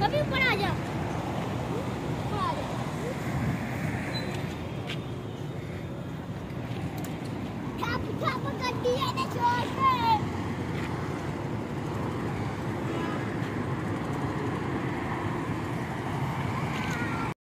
कभी ऊपर आ जा पकड़ दिया ने छोड़